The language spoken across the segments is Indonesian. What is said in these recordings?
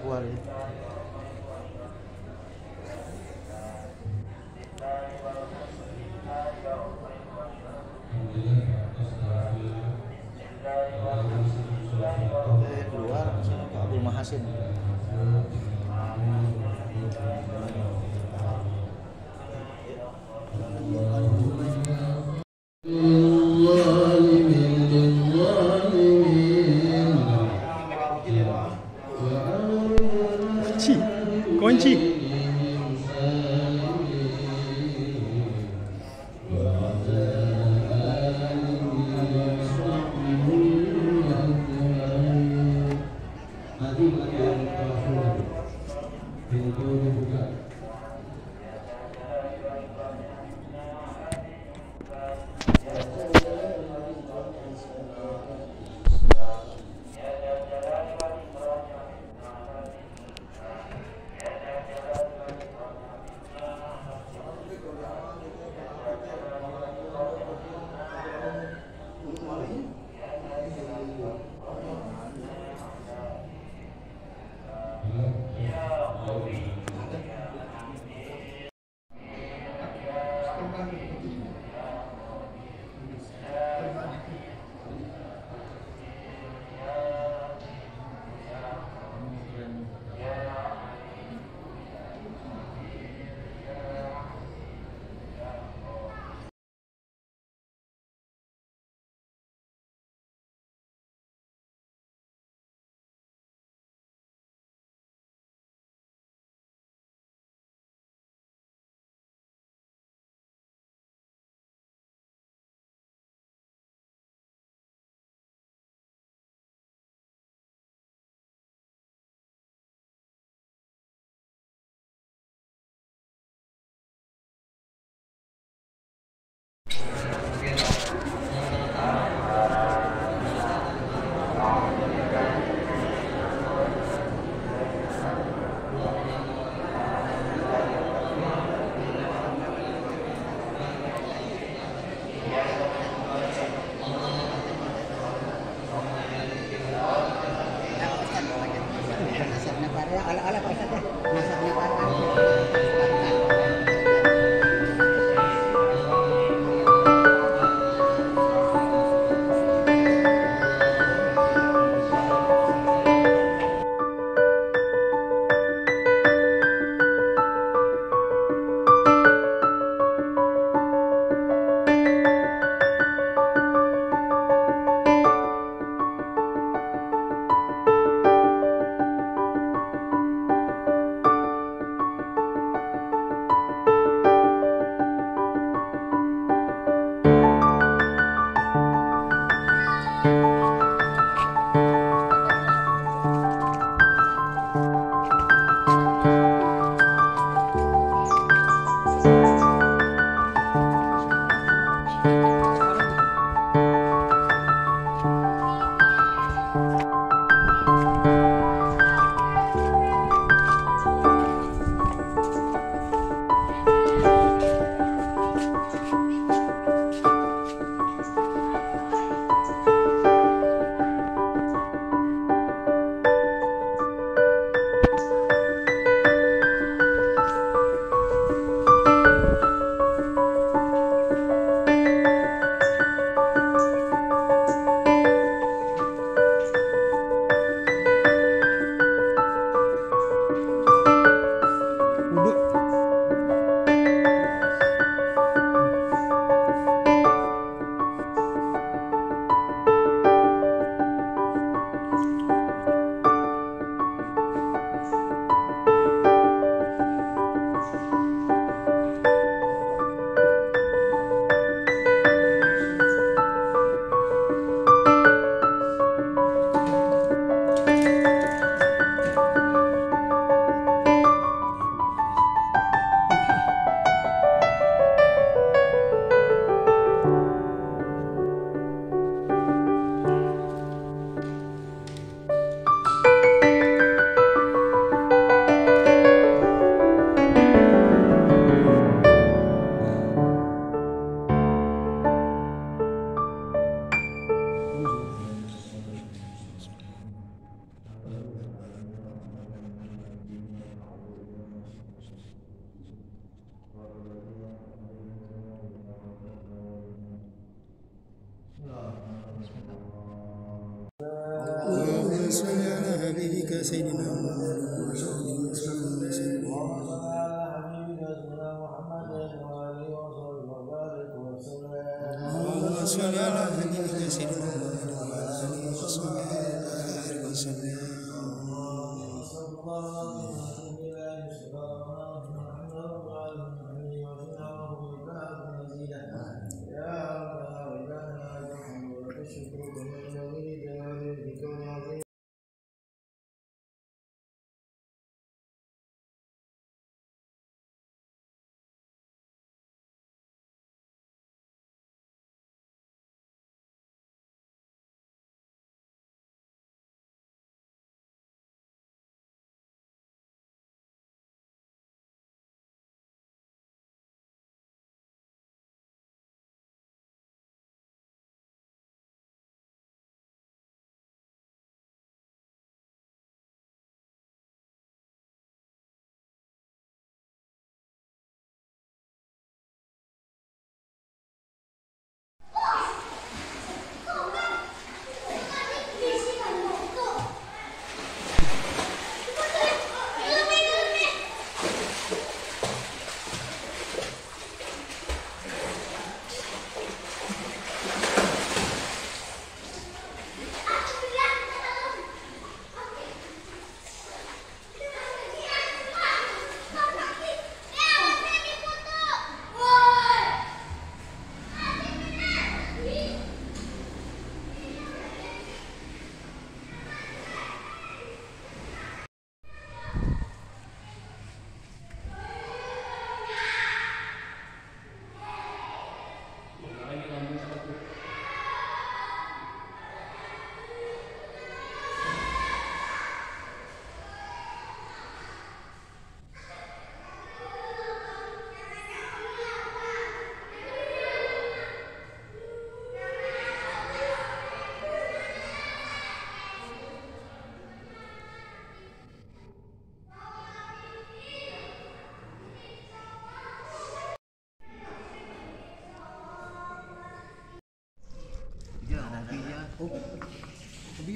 keluar ya. Pak Abdul Mahasin. 气关气 Yeah. سيدنا محمد وشهد المسلم وسيدنا محمد اللهم صل على سيدنا محمد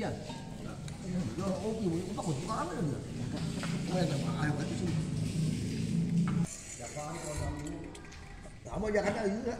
ya. Jangan ada